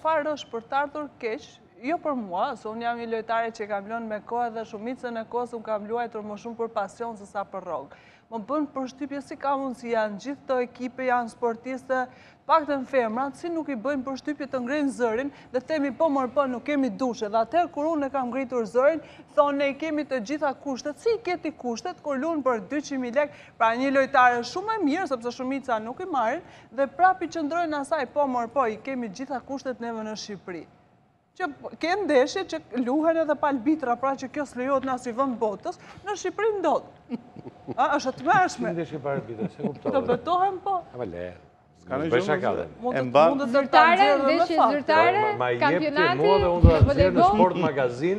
Çfarë është për t'ardhur keq, jo për mua, se unë jam një lojtare që kam lënë me kohë dhe shumicën e kohës unë kam luajtur më shumë për pasion se sa për rrogë. Më bën përshtypje si ka mundësi janë gjithë këto ekipe, janë sportiste, të paktën femrat, si nuk i bën përshtypje të ngrenë zërin dhe themi po mor po nuk kemi dushe. Dhe atëherë kur unë e kam ngritur zërin, thonë ne i kemi të gjitha kushtet, si i ke ti kushtet, kur luan për 200.000 lek, pra një lojtare shumë e mirë, sepse shumica nuk i marrin, Dhe prapë i qëndrojnë asaj po mor po i kemi gjitha kushtet neve në Shqipëri. Që ke ndeshje që luhen edhe pa arbitra, pra që kjo s'lejohet në asnjë vend të botës, në Shqipëri ndodh. A është e tmerrshme. Si ndeshje pa arbitra, s'e kuptova. Të betohem po. Ama le. S'ka një gjë. Mund të mund të zyrtare, ndeshje zyrtare, kampionati. Mua dhe unë do ta nxjerr në Sport Magazine.